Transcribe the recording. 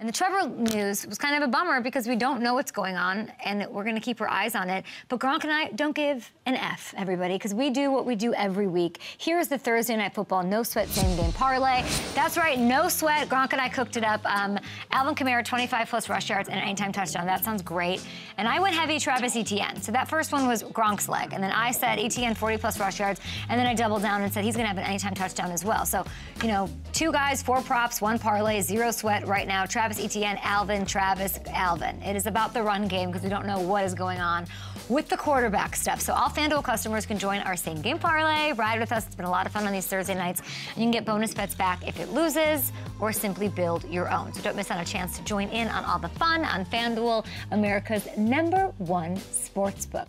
And the Trevor news was kind of a bummer because we don't know what's going on and we're going to keep our eyes on it. But Gronk and I don't give an F, everybody, because we do what we do every week. Here's the Thursday Night Football No Sweat Same Game Parlay. That's right, no sweat. Gronk and I cooked it up. Um, Alvin Kamara, 25 plus rush yards and an anytime touchdown. That sounds great. And I went heavy Travis Etienne. So that first one was Gronk's leg. And then I said Etienne, 40 plus rush yards. And then I doubled down and said he's going to have an anytime touchdown as well. So, you know, two guys, four props, one parlay, zero sweat right now. Travis Travis Etienne, Alvin, Travis, Alvin. It is about the run game because we don't know what is going on with the quarterback stuff. So all FanDuel customers can join our same game parlay, ride with us. It's been a lot of fun on these Thursday nights. And you can get bonus bets back if it loses or simply build your own. So don't miss out on a chance to join in on all the fun on FanDuel, America's number one sportsbook.